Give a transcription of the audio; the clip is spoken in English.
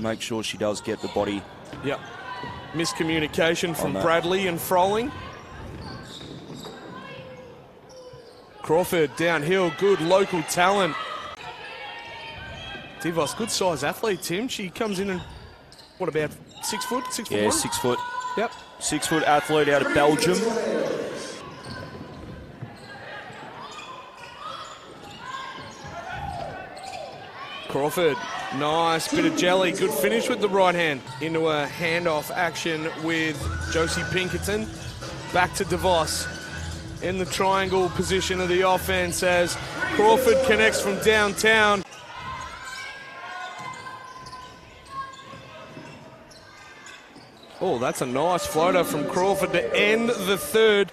make sure she does get the body. Yep. Miscommunication from that. Bradley and Froling. Crawford downhill, good local talent. DeVos, good size athlete, Tim. She comes in and, what about six foot? Six foot Yeah, one? six foot, Yep. six foot athlete out of Belgium. Crawford, nice bit of jelly, good finish with the right hand into a handoff action with Josie Pinkerton. Back to DeVos in the triangle position of the offense as Crawford connects from downtown. Oh, that's a nice floater from Crawford to end the third.